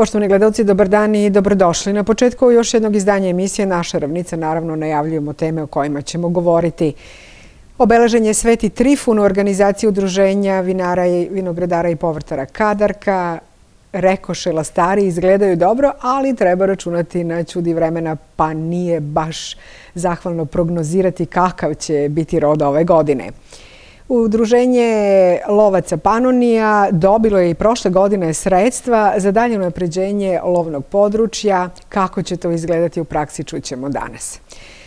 Poštovani gledalci, dobar dan i dobrodošli. Na početku još jednog izdanja emisije Naša ravnica naravno najavljujemo teme o kojima ćemo govoriti. Obeležen je Sveti Trifun u organizaciji udruženja vinara i vinogradara i povrtara Kadarka. Rekoše lastari izgledaju dobro, ali treba računati na čudi vremena, pa nije baš zahvalno prognozirati kakav će biti rod ove godine. Udruženje lovaca Panonija dobilo je i prošle godine sredstva za dalje napređenje lovnog područja. Kako će to izgledati u praksi čućemo danas.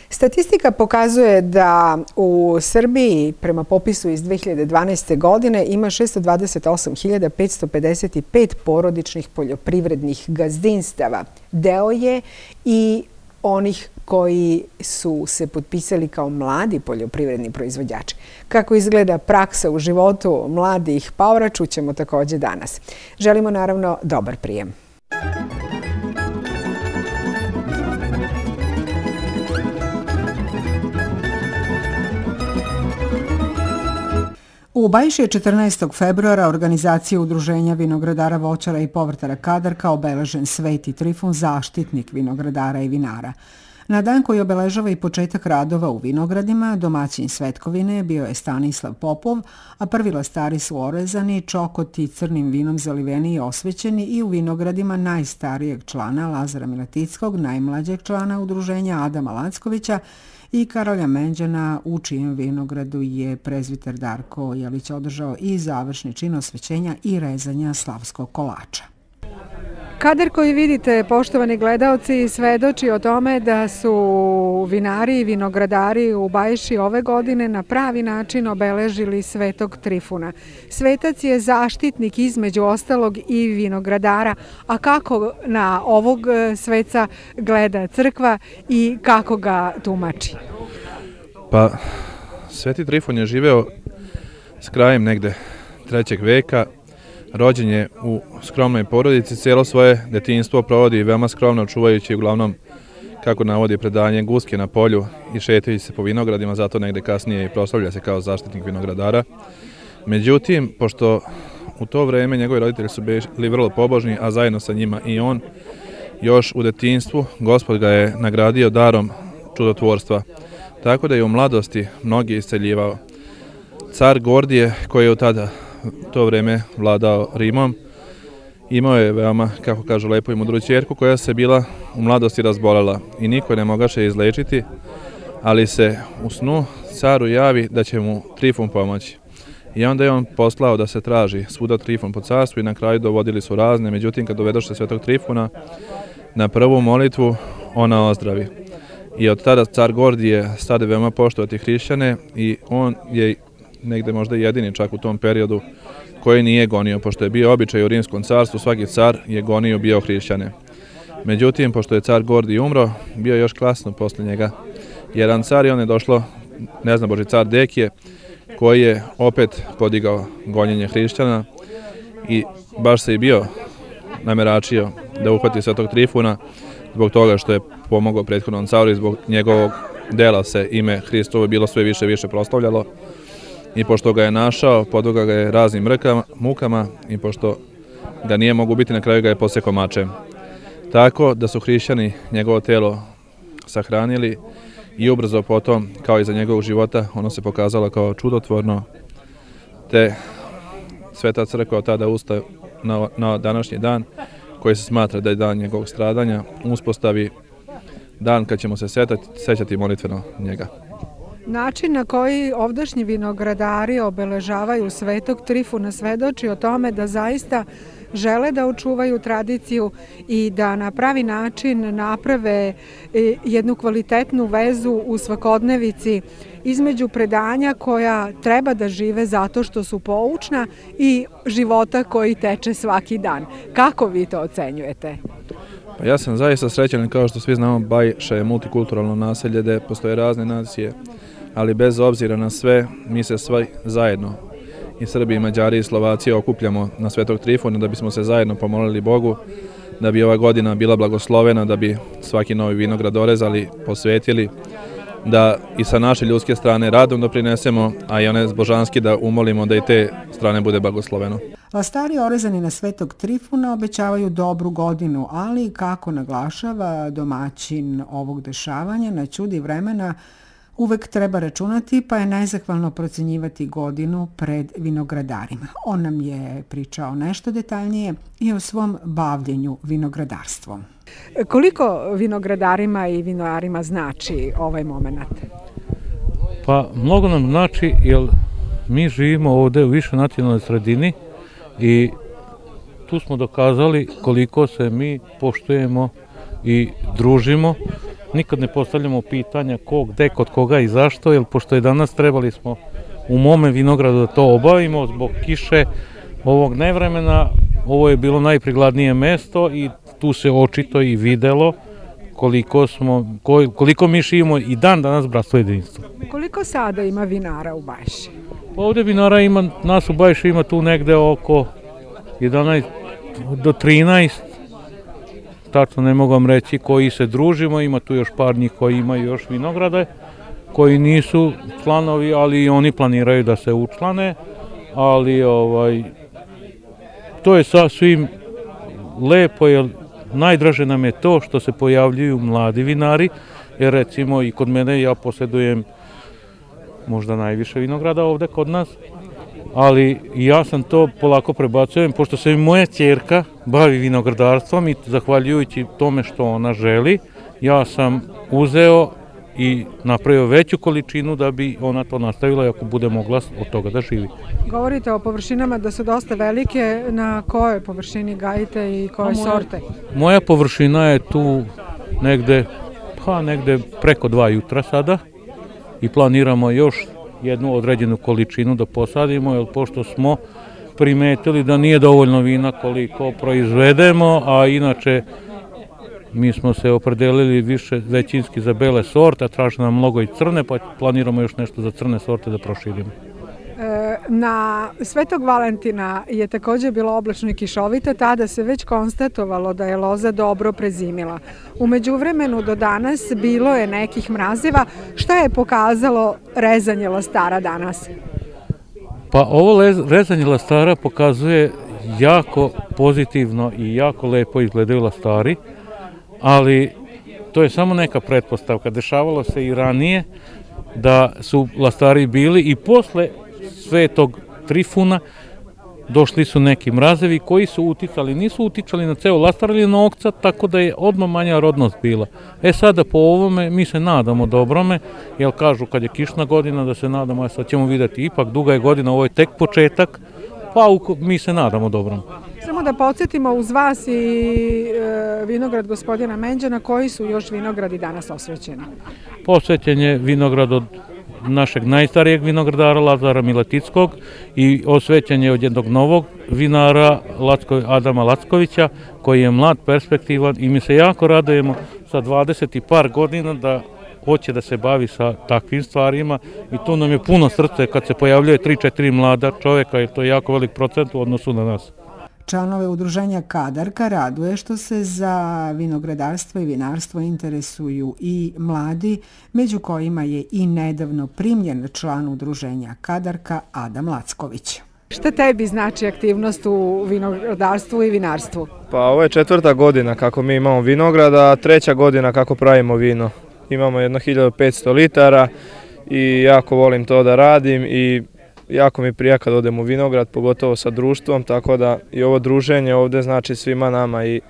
Statistika pokazuje da u Srbiji prema popisu iz 2012. godine ima 628.555 porodičnih poljoprivrednih gazdinstava. Deo je i onih koji su se potpisali kao mladi poljoprivredni proizvođači. Kako izgleda praksa u životu mladih paura, čućemo također danas. Želimo naravno dobar prijem. U Bajši je 14. februara organizacija Udruženja vinogradara, voćara i povrtara Kadarka obeležen Sveti Trifun, zaštitnik vinogradara i vinara. Na dan koji obeležava i početak radova u vinogradima, domaćin Svetkovine bio je Stanislav Popov, a prvi lastari su orezani, čokoti crnim vinom zaliveni i osvećeni i u vinogradima najstarijeg člana Lazara Miletickog, najmlađeg člana udruženja Adama Lackovića i Karolja Menđana, u čijem vinogradu je prezviter Darko Jelić održao i završni čin osvećenja i rezanja slavskog kolača. Kader koji vidite, poštovani gledalci, svedoči o tome da su vinari i vinogradari u Bajši ove godine na pravi način obeležili svetog Trifuna. Svetac je zaštitnik između ostalog i vinogradara, a kako na ovog e, sveca gleda crkva i kako ga tumači? Pa, sveti Trifun je živeo s krajem negde trećeg veka, rođen je u skromnoj porodici, cijelo svoje detinjstvo provodi veoma skromno, čuvajući uglavnom, kako navodi predanje, guske na polju i šetajući se po vinogradima, zato negde kasnije i proslavlja se kao zaštitnik vinogradara. Međutim, pošto u to vreme njegovi roditelji su bili vrlo pobožni, a zajedno sa njima i on, još u detinjstvu gospod ga je nagradio darom čudotvorstva, tako da je u mladosti mnogi isceljivao. Car Gordije, koji je u tada to vreme vladao Rimom. Imao je veoma, kako kažu, lepo i mudru čerku koja se bila u mladosti razbolela i niko ne mogaše izlečiti, ali se u snu caru javi da će mu Trifun pomoći. I onda je on poslao da se traži svuda Trifun po carstvu i na kraju dovodili su razne, međutim kad dovedoše svetog Trifuna na prvu molitvu ona ozdravi. I od tada car Gordije stade veoma poštovati hrišćane i on je negde možda jedini čak u tom periodu koji nije gonio, pošto je bio običaj u Rimskom carstvu, svaki car je gonio bio hrišćane. Međutim, pošto je car Gordi umro, bio je još klasno posle njega jedan car i on je došlo, ne znam Boži, car Dekije, koji je opet podigao gonjenje hrišćana i baš se i bio nameračio da uhvati svetog Trifuna zbog toga što je pomogao prethodnom caru i zbog njegovog dela se ime Hristovo bilo sve više više proslavljalo i pošto ga je našao, podoga ga je raznim mrkama, mukama i pošto ga nije mogu biti, na kraju ga je posjeko mačem. Tako da su hrišćani njegovo telo sahranili i ubrzo potom, kao i za njegovog života, ono se pokazalo kao čudotvorno, te sveta crkva od tada usta na, na današnji dan, koji se smatra da je dan njegovog stradanja, uspostavi dan kad ćemo se setati, sećati molitveno njega. Način na koji ovdašnji vinogradari obeležavaju svetog Trifuna svedoči o tome da zaista žele da očuvaju tradiciju i da na pravi način naprave e, jednu kvalitetnu vezu u svakodnevici između predanja koja treba da žive zato što su poučna i života koji teče svaki dan. Kako vi to ocenjujete? Pa ja sam zaista srećan, kao što svi znamo, Bajša je multikulturalno naselje gde postoje razne nacije, ali bez obzira na sve, mi se svi zajedno, i Srbi, i Mađari, i Slovaci, okupljamo na Svetog Trifona da bismo se zajedno pomolili Bogu, da bi ova godina bila blagoslovena, da bi svaki novi vinograd orezali, posvetili da i sa naše ljudske strane radom doprinesemo, a i one zbožanski da umolimo da i te strane bude blagosloveno. Lastari orezani na Svetog Trifuna obećavaju dobru godinu, ali kako naglašava domaćin ovog dešavanja na čudi vremena, uvek treba računati pa je najzahvalno procenjivati godinu pred vinogradarima. On nam je pričao nešto detaljnije i o svom bavljenju vinogradarstvom. Koliko vinogradarima i vinarima znači ovaj moment? Pa mnogo nam znači jer mi živimo ovde u više nacionalnoj sredini i tu smo dokazali koliko se mi poštujemo i družimo nikad ne postavljamo pitanja ko, gde, kod koga i zašto, jer pošto je danas trebali smo u mome vinogradu da to obavimo zbog kiše ovog nevremena, ovo je bilo najprigladnije mesto i tu se očito i videlo koliko smo, koliko mi šivimo i dan danas bratstvo jedinstvo. Koliko sada ima vinara u Bajši? Pa ovde vinara ima, nas u Bajši ima tu negde oko 11 do 13 tačno ne mogu vam reći koji se družimo, ima tu još par njih koji imaju još vinograde, koji nisu članovi, ali oni planiraju da se učlane, ali ovaj, to je sasvim lepo, jer najdraže nam je to što se pojavljuju mladi vinari, jer recimo i kod mene ja posjedujem možda najviše vinograda ovde kod nas, ali ja sam to polako prebacujem, pošto se moja čerka bavi vinogradarstvom i zahvaljujući tome što ona želi, ja sam uzeo i napravio veću količinu da bi ona to nastavila i ako bude mogla od toga da živi. Govorite o površinama da su dosta velike, na kojoj površini gajite i koje moja, sorte? Moja površina je tu negde, pa negde preko dva jutra sada i planiramo još jednu određenu količinu da posadimo, jer pošto smo primetili da nije dovoljno vina koliko proizvedemo, a inače mi smo se opredelili više većinski za bele sorte, a traže nam mnogo i crne, pa planiramo još nešto za crne sorte da proširimo. Na Svetog Valentina je također bilo oblačno i kišovito, tada se već konstatovalo da je loza dobro prezimila. Umeđu vremenu do danas bilo je nekih mraziva. Šta je pokazalo rezanje lastara danas? Pa ovo rezanje lastara pokazuje jako pozitivno i jako lepo izgledaju lastari, ali to je samo neka pretpostavka. Dešavalo se i ranije da su lastari bili i posle svetog Trifuna, došli su neki mrazevi koji su uticali, nisu uticali na ceo lastar ili na okca, tako da je odmah manja rodnost bila. E sada po ovome mi se nadamo dobrome, jer kažu kad je kišna godina da se nadamo, a sad ćemo videti, ipak duga je godina, ovo je tek početak, pa mi se nadamo dobrome. Samo da podsjetimo uz vas i e, vinograd gospodina Menđana, koji su još vinogradi danas osvećeni? Posvećen je vinograd od našeg najstarijeg vinogradara Lazara Miletickog i osvećan je od jednog novog vinara Adama Lackovića koji je mlad, perspektivan i mi se jako radujemo sa 20 i par godina da hoće da se bavi sa takvim stvarima i to nam je puno srce kad se pojavljuje 3-4 mlada čoveka jer to je jako velik procent u odnosu na nas. Članove udruženja Kadarka raduje što se za vinogradarstvo i vinarstvo interesuju i mladi, među kojima je i nedavno primljen član udruženja Kadarka Adam Lacković. Šta tebi znači aktivnost u vinogradarstvu i vinarstvu? Pa ovo je četvrta godina kako mi imamo vinograda, a treća godina kako pravimo vino. Imamo jedno 1500 litara i jako volim to da radim i jako mi prija kad odem u Vinograd, pogotovo sa društvom, tako da i ovo druženje ovde znači svima nama i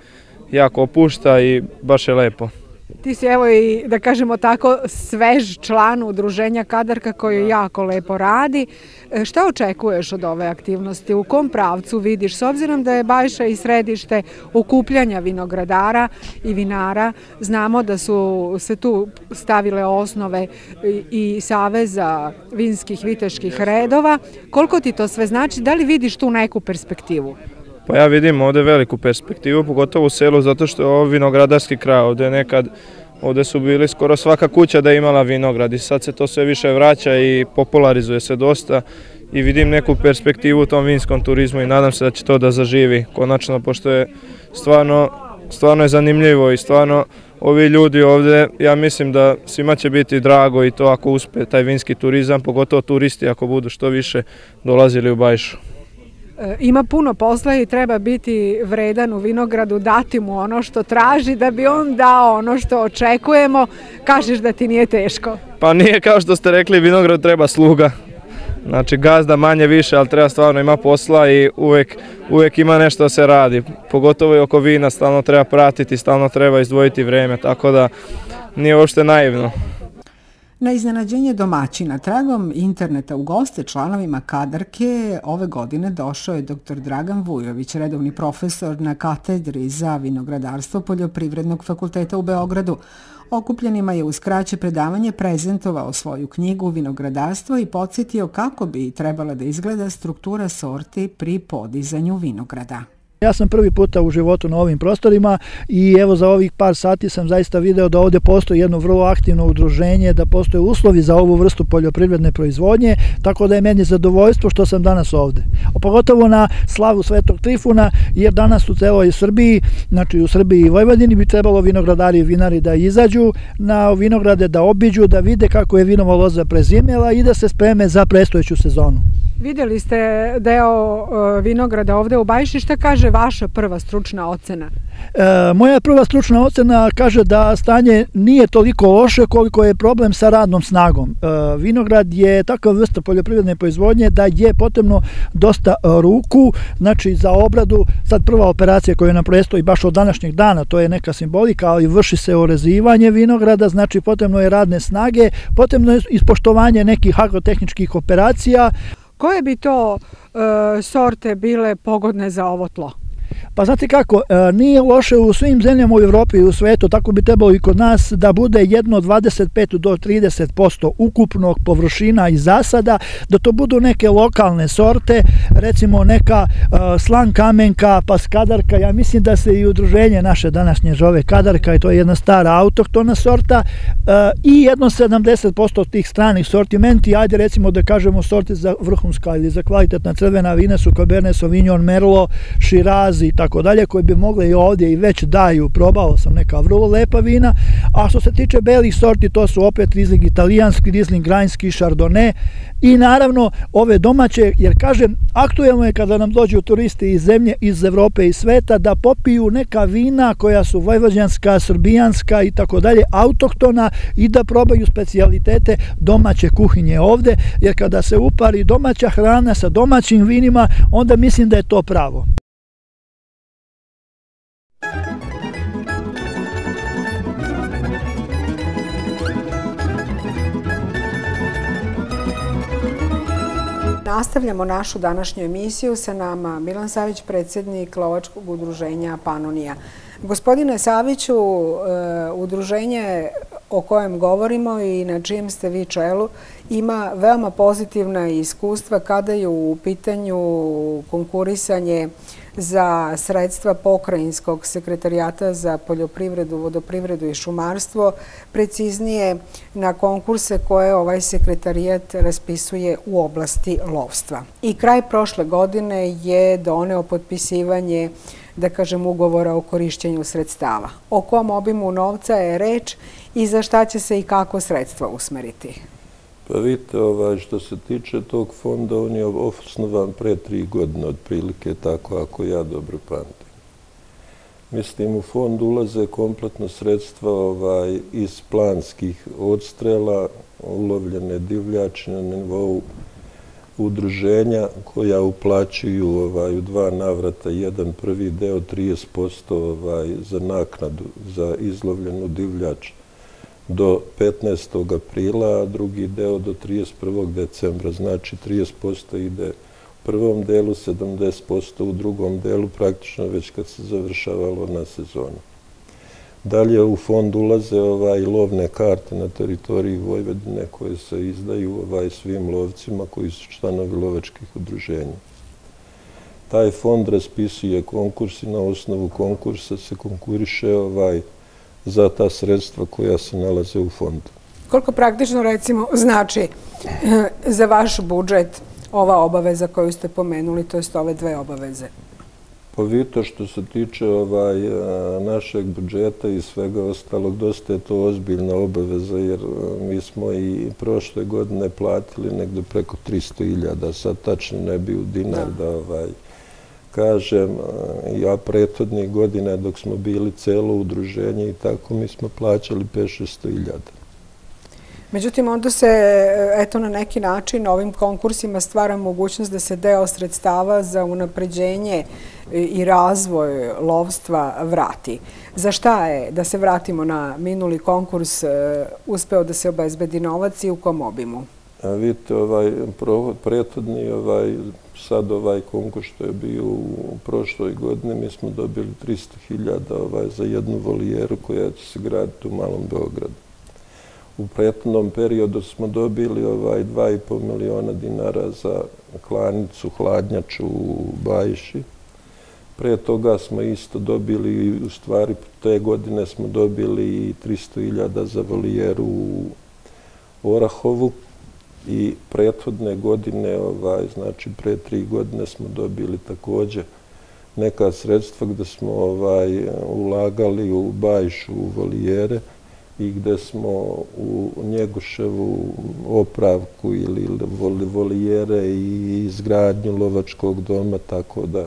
jako opušta i baš je lepo. Ti si evo i da kažemo tako svež član udruženja Kadarka koji jako lepo radi. E, šta očekuješ od ove aktivnosti? U kom pravcu vidiš? S obzirom da je Bajša i središte okupljanja vinogradara i vinara, znamo da su se tu stavile osnove i Saveza vinskih viteških redova. Koliko ti to sve znači? Da li vidiš tu neku perspektivu? Pa ja vidim ovde veliku perspektivu, pogotovo u selu, zato što je ovo vinogradarski kraj. Ovde nekad, ovde su bili skoro svaka kuća da je imala vinograd i sad se to sve više vraća i popularizuje se dosta i vidim neku perspektivu u tom vinskom turizmu i nadam se da će to da zaživi konačno, pošto je stvarno, stvarno je zanimljivo i stvarno ovi ljudi ovde, ja mislim da svima će biti drago i to ako uspe taj vinski turizam, pogotovo turisti ako budu što više dolazili u Bajšu. Eh, ima puno posla i treba biti vredan u vinogradu, dati mu ono što traži da bi on dao ono što očekujemo. Kažeš da ti nije teško? Pa nije kao što ste rekli, vinograd treba sluga. Znači gazda manje više, ali treba stvarno ima posla i uvek, uvek ima nešto da se radi. Pogotovo i oko vina, stalno treba pratiti, stalno treba izdvojiti vreme, tako da nije uopšte naivno. Na iznenađenje domaćina tragom interneta u goste članovima kadarke ove godine došao je dr. Dragan Vujović, redovni profesor na katedri za vinogradarstvo Poljoprivrednog fakulteta u Beogradu. Okupljenima je uz kraće predavanje prezentovao svoju knjigu Vinogradarstvo i podsjetio kako bi trebala da izgleda struktura sorti pri podizanju vinograda. Ja sam prvi puta u životu na ovim prostorima i evo za ovih par sati sam zaista video da ovde postoji jedno vrlo aktivno udruženje, da postoje uslovi za ovu vrstu poljoprivredne proizvodnje, tako da je meni zadovoljstvo što sam danas ovde. O, pogotovo na slavu Svetog Trifuna, jer danas u celoj Srbiji, znači u Srbiji i Vojvodini bi trebalo vinogradari i vinari da izađu na vinograde, da obiđu, da vide kako je vinova loza prezimjela i da se spreme za prestojeću sezonu. Vidjeli ste deo e, vinograda ovde u Bajši, šta kaže vaša prva stručna ocena? E, moja prva stručna ocena kaže da stanje nije toliko loše koliko je problem sa radnom snagom. E, vinograd je takva vrsta poljoprivredne proizvodnje da je potrebno dosta e, ruku, znači za obradu, sad prva operacija koja nam prestoji baš od današnjeg dana, to je neka simbolika, ali vrši se orezivanje vinograda, znači potrebno je radne snage, potrebno je ispoštovanje nekih agrotehničkih operacija, Koje bi to e, sorte bile pogodne za ovo tlo? Pa znate kako, e, nije loše u svim zemljama u Evropi i u svetu, tako bi trebalo i kod nas da bude jedno 25 do 30% ukupnog površina i zasada, da to budu neke lokalne sorte, recimo neka e, slan kamenka, pa skadarka, ja mislim da se i udruženje naše današnje zove kadarka i to je jedna stara autohtona sorta e, i jedno 70% tih stranih sortimenti, ajde recimo da kažemo sorte za vrhunska ili za kvalitetna crvena vina su Cabernet Sauvignon, Merlot, Shiraz i tako tako dalje, koje bi mogle i ovdje i već daju, probao sam neka vrlo lepa vina, a što se tiče belih sorti, to su opet Riesling italijanski, Riesling granjski, Chardonnay. I naravno ove domaće, jer kažem, aktuelno je kada nam dođu turisti iz zemlje, iz Evrope i sveta, da popiju neka vina koja su vojvođanska, srbijanska i tako dalje, autohtona i da probaju specialitete domaće kuhinje ovde, jer kada se upari domaća hrana sa domaćim vinima, onda mislim da je to pravo. Nastavljamo našu današnju emisiju sa nama Milan Savić, predsjednik Lovačkog udruženja Panonija. Gospodine Saviću, e, udruženje o kojem govorimo i na čijem ste vi čelu ima veoma pozitivna iskustva kada je u pitanju konkurisanje za sredstva pokrajinskog sekretarijata za poljoprivredu, vodoprivredu i šumarstvo, preciznije na konkurse koje ovaj sekretarijat raspisuje u oblasti lovstva. I kraj prošle godine je doneo potpisivanje da kažem, ugovora o korišćenju sredstava. O kom obimu novca je reč i za šta će se i kako sredstva usmeriti? Pa vidite, ovaj, što se tiče tog fonda, on je osnovan pre tri godine, otprilike tako, ako ja dobro pamtim. Mislim, u fond ulaze kompletno sredstva ovaj, iz planskih odstrela, ulovljene divljači na nivou udruženja koja uplaćuju ovaj, u dva navrata jedan prvi deo 30% ovaj, za naknadu za izlovljenu divljač do 15. aprila, a drugi deo do 31. decembra. Znači 30% ide u prvom delu, 70% u drugom delu, praktično već kad se završavalo na sezonu. Dalje u fond ulaze ovaj lovne karte na teritoriji Vojvodine koje se izdaju ovaj svim lovcima koji su članovi lovačkih udruženja. Taj fond raspisuje konkurs i na osnovu konkursa se konkuriše ovaj za ta sredstva koja se nalaze u fondu. Koliko praktično recimo znači eh, za vaš budžet ova obaveza koju ste pomenuli, to jest ove dve obaveze? Pa vidite što se tiče ovaj, našeg budžeta i svega ostalog, dosta je to ozbiljna obaveza jer mi smo i prošle godine platili nekdo preko 300.000, sad tačno ne bi u dinar da ovaj, kažem, ja prethodnih godina dok smo bili celo udruženje i tako mi smo plaćali 5-600.000. Međutim, onda se, eto, na neki način ovim konkursima stvara mogućnost da se deo sredstava za unapređenje i razvoj lovstva vrati. Za šta je da se vratimo na minuli konkurs e, uspeo da se obezbedi novac i u kom obimu? Vidite, ovaj, prethodni, ovaj, sad ovaj konkurs što je bio u prošloj godini, mi smo dobili 300.000 ovaj, za jednu volijeru koja će se graditi u Malom Beogradu. U prethodnom periodu smo dobili ovaj 2,5 miliona dinara za klanicu, hladnjaču u Bajiši. Pre toga smo isto dobili, u stvari te godine smo dobili 300.000 za volijeru u Orahovu i prethodne godine, ovaj, znači pre tri godine smo dobili takođe neka sredstva gde smo ovaj, ulagali u Bajšu, u volijere i gde smo u Njegoševu opravku ili volijere i izgradnju lovačkog doma, tako da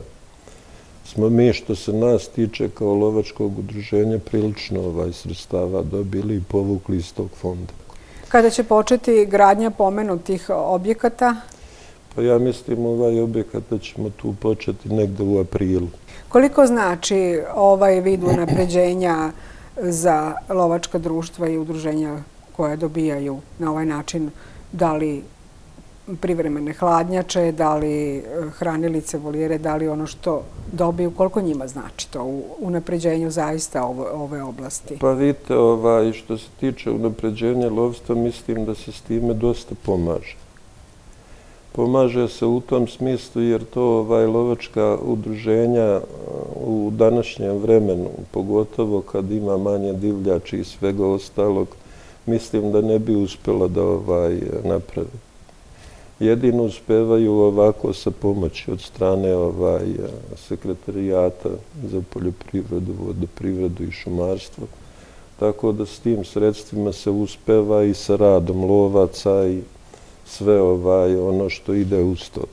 smo mi što se nas tiče kao lovačkog udruženja prilično ovaj sredstava dobili i povukli iz tog fonda. Kada će početi gradnja pomenutih objekata? Pa ja mislim ovaj objekat da ćemo tu početi negde u aprilu. Koliko znači ovaj vid unapređenja za lovačka društva i udruženja koje dobijaju na ovaj način da li privremene hladnjače, da li e, hranilice, volijere, da li ono što dobiju, koliko njima znači to u unapređenju zaista ove oblasti? Pa vidite, ovaj, što se tiče unapređenja lovstva, mislim da se s time dosta pomaže. Pomaže se u tom smislu jer to ovaj, lovačka udruženja e, u današnjem vremenu, pogotovo kad ima manje divljači i svega ostalog, mislim da ne bi uspjela da ovaj, napravi jedino uspevaju ovako sa pomoći od strane ovaj sekretarijata za poljoprivredu, vodoprivredu i šumarstvo. Tako da s tim sredstvima se uspeva i sa radom lovaca i sve ovaj ono što ide uz to.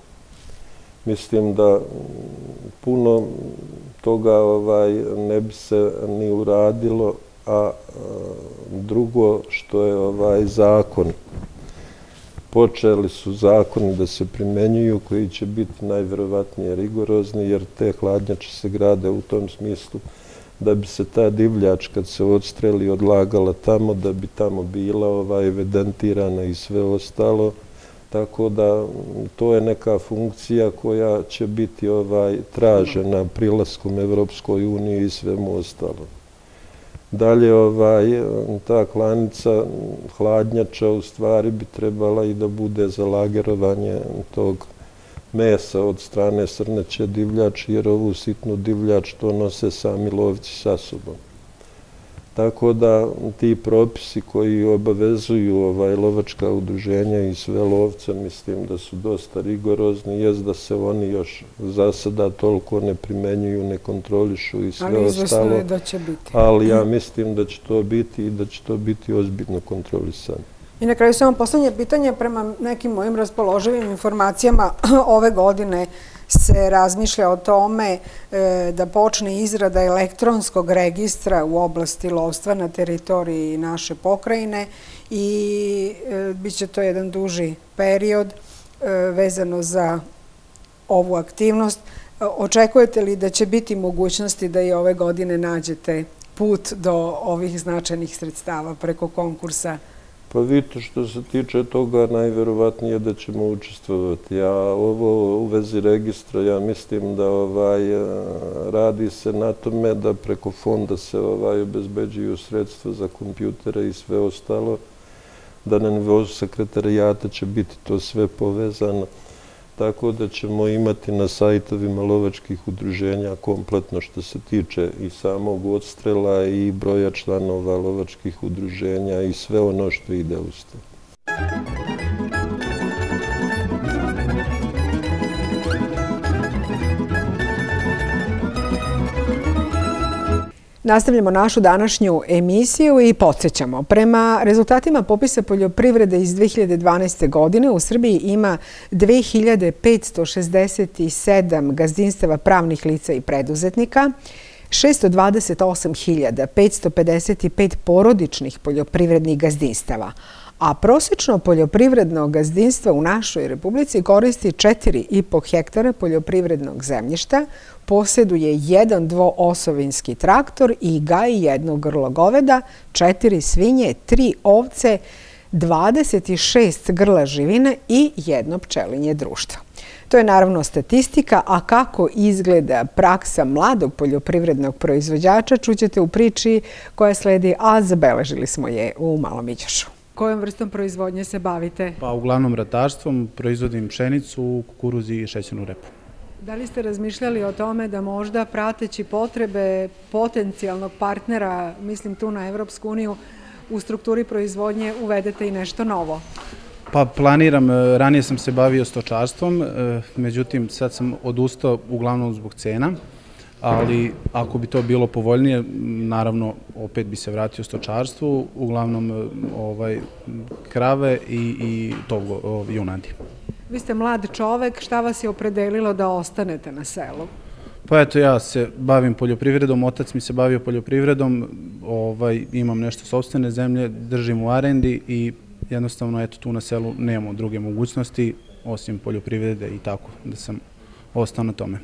Mislim da puno toga ovaj ne bi se ni uradilo, a drugo što je ovaj zakon počeli su zakoni da se primenjuju koji će biti najverovatnije rigorozni jer te hladnjače se grade u tom smislu da bi se ta divljač kad se odstreli odlagala tamo da bi tamo bila ovaj, evidentirana i sve ostalo. Tako da to je neka funkcija koja će biti ovaj tražena prilaskom Evropskoj uniji i svemu ostalom. Dalje, ovaj, ta klanica hladnjača u stvari bi trebala i da bude za lagerovanje tog mesa od strane srneće divljač, jer ovu sitnu divljač to nose sami lovci sa sobom. Tako da ti propisi koji obavezuju ovaj lovačka udruženja i sve lovce, mislim da su dosta rigorozni, jes da se oni još za sada toliko ne primenjuju, ne kontrolišu i sve ostalo. Ali izvesno je da će biti. Ali ja mislim da će to biti i da će to biti ozbiljno kontrolisano. I na kraju samo poslednje pitanje prema nekim mojim raspoloživim informacijama ove godine se razmišlja o tome e, da počne izrada elektronskog registra u oblasti lovstva na teritoriji naše pokrajine i e, bit će to jedan duži period e, vezano za ovu aktivnost. Očekujete li da će biti mogućnosti da i ove godine nađete put do ovih značajnih sredstava preko konkursa Pa vidite što se tiče toga, najverovatnije da ćemo učestvovati. Ja ovo u vezi registra, ja mislim da ovaj, e, radi se na tome da preko fonda se ovaj, obezbeđuju sredstva za kompjutere i sve ostalo, da na nivou sekretarijata će biti to sve povezano tako da ćemo imati na sajtovima lovačkih udruženja kompletno što se tiče i samog odstrela i broja članova lovačkih udruženja i sve ono što ide uz to. Nastavljamo našu današnju emisiju i podsjećamo. Prema rezultatima popisa poljoprivrede iz 2012. godine u Srbiji ima 2567 gazdinstava pravnih lica i preduzetnika, 628.555 porodičnih poljoprivrednih gazdinstava, a prosječno poljoprivredno gazdinstvo u našoj republici koristi 4,5 hektara poljoprivrednog zemljišta, posjeduje jedan dvoosovinski traktor i gaji jedno grlo goveda, četiri svinje, tri ovce, 26 grla živine i jedno pčelinje društva. To je naravno statistika, a kako izgleda praksa mladog poljoprivrednog proizvođača čućete u priči koja sledi, a zabeležili smo je u Malom Iđošu. Kojom vrstom proizvodnje se bavite? Pa uglavnom ratarstvom proizvodim pšenicu, kukuruzi i šećernu repu. Da li ste razmišljali o tome da možda prateći potrebe potencijalnog partnera, mislim tu na Evropsku uniju, u strukturi proizvodnje uvedete i nešto novo? Pa planiram, e, ranije sam se bavio stočarstvom, e, međutim sad sam odustao uglavnom zbog cena, ali ako bi to bilo povoljnije, naravno opet bi se vratio stočarstvu, uglavnom ovaj, krave i, i to junadi. Vi ste mlad čovek, šta vas je opredelilo da ostanete na selu? Pa eto, ja se bavim poljoprivredom, otac mi se bavio poljoprivredom, ovaj, imam nešto sobstvene zemlje, držim u arendi i jednostavno eto, tu na selu nemamo druge mogućnosti osim poljoprivrede i tako da sam ostao na tome.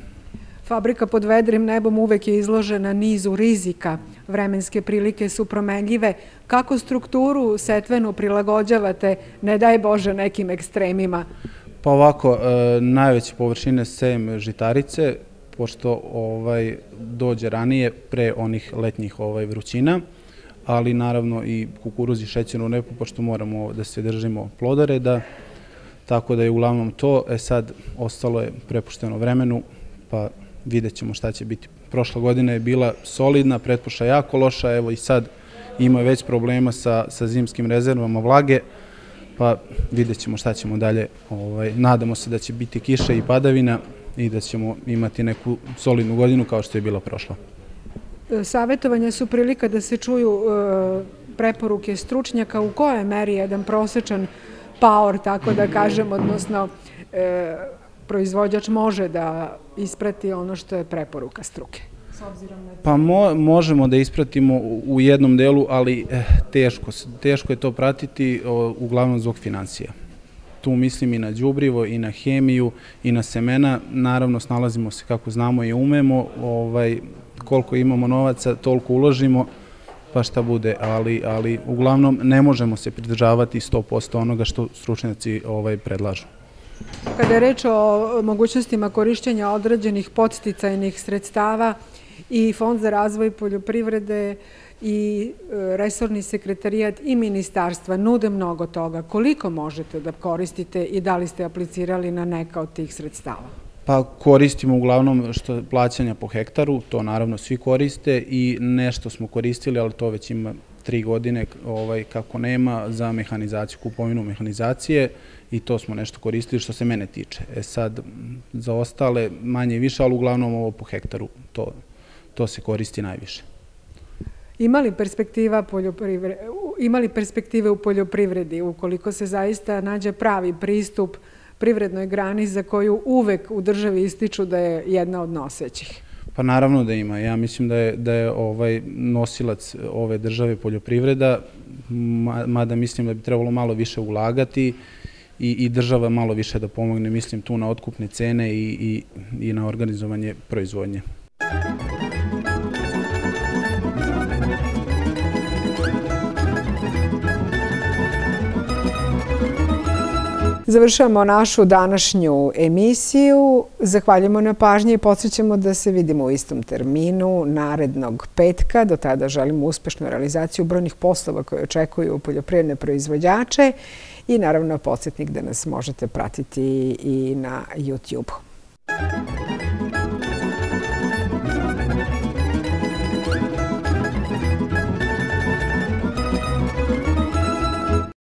Fabrika pod vedrim nebom uvek je izložena nizu rizika. Vremenske prilike su promenljive. Kako strukturu setvenu prilagođavate, ne daj Bože, nekim ekstremima? Pa ovako, e, najveće površine sejem žitarice, pošto ovaj, dođe ranije pre onih letnjih ovaj, vrućina, ali naravno i kukuruzi šećernu repu, pošto moramo da se držimo plodoreda, tako da je uglavnom to. E sad, ostalo je prepušteno vremenu, pa vidjet ćemo šta će biti. Prošla godina je bila solidna, pretpoša jako loša, evo i sad ima već problema sa, sa zimskim rezervama vlage, pa vidjet ćemo šta ćemo dalje. Ovaj, nadamo se da će biti kiša i padavina i da ćemo imati neku solidnu godinu kao što je bila prošla. E, Savetovanja su prilika da se čuju e, preporuke stručnjaka u kojoj meri jedan prosečan paor, tako da kažem, odnosno e, proizvođač može da isprati ono što je preporuka struke. Pa možemo da ispratimo u jednom delu, ali teško, teško je to pratiti uglavnom zbog financija. Tu mislim i na džubrivo, i na hemiju, i na semena. Naravno, snalazimo se kako znamo i umemo. Ovaj, koliko imamo novaca, toliko uložimo, pa šta bude. Ali, ali uglavnom ne možemo se pridržavati 100% onoga što stručnjaci ovaj, predlažu. Kada je reč o mogućnostima korišćenja određenih podsticajnih sredstava i Fond za razvoj poljoprivrede i e, resorni sekretarijat i ministarstva nude mnogo toga. Koliko možete da koristite i da li ste aplicirali na neka od tih sredstava? Pa koristimo uglavnom što plaćanja po hektaru, to naravno svi koriste i nešto smo koristili, ali to već ima tri godine ovaj, kako nema za mehanizaciju, kupovinu mehanizacije i to smo nešto koristili što se mene tiče. E sad, za ostale manje i više, ali uglavnom ovo po hektaru, to, to se koristi najviše. Perspektiva imali perspektive u poljoprivredi ukoliko se zaista nađe pravi pristup privrednoj grani za koju uvek u državi ističu da je jedna od nosećih? Pa naravno da ima. Ja mislim da je, da je ovaj nosilac ove države poljoprivreda, mada mislim da bi trebalo malo više ulagati i, i država malo više da pomogne, mislim tu na otkupne cene i, i, i na organizovanje proizvodnje. Završavamo našu današnju emisiju. Zahvaljujemo na pažnje i podsjećamo da se vidimo u istom terminu narednog petka. Do tada želimo uspešnu realizaciju brojnih poslova koje očekuju poljoprivredne proizvođače i naravno podsjetnik da nas možete pratiti i na YouTube.